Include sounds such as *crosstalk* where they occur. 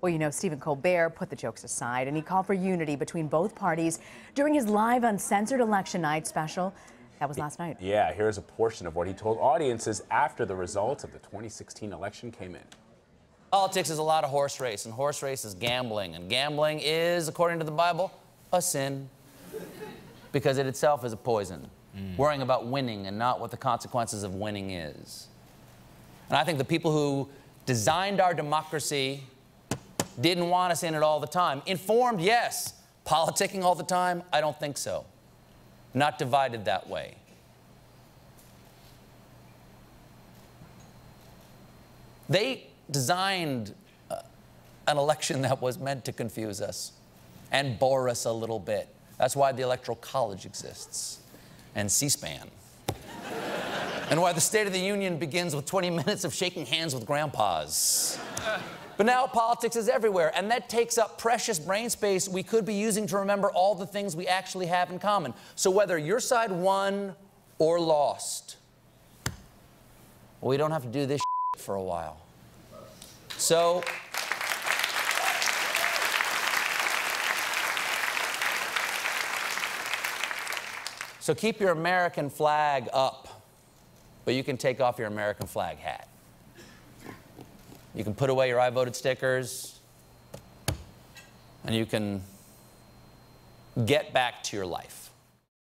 Well, you know, Stephen Colbert put the jokes aside and he called for unity between both parties during his live uncensored election night special. That was last night. Yeah, here's a portion of what he told audiences after the results of the 2016 election came in. Politics is a lot of horse race, and horse race is gambling. And gambling is, according to the Bible, a sin because it itself is a poison. Mm. Worrying about winning and not what the consequences of winning is. And I think the people who designed our democracy didn't want us in it all the time. Informed, yes. Politicking all the time? I don't think so. Not divided that way. They designed uh, an election that was meant to confuse us and bore us a little bit. That's why the Electoral College exists and C SPAN. *laughs* and why the State of the Union begins with 20 minutes of shaking hands with grandpas. *laughs* But now politics is everywhere, and that takes up precious brain space we could be using to remember all the things we actually have in common. So whether your side won or lost, we don't have to do this for a while. So. So keep your American flag up, but you can take off your American flag hat. You can put away your I voted stickers, and you can get back to your life.